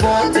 Forte.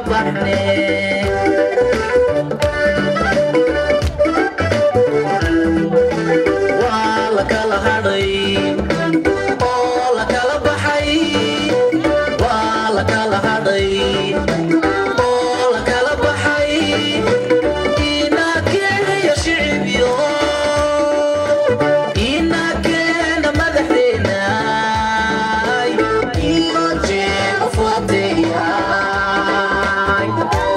Barney. like the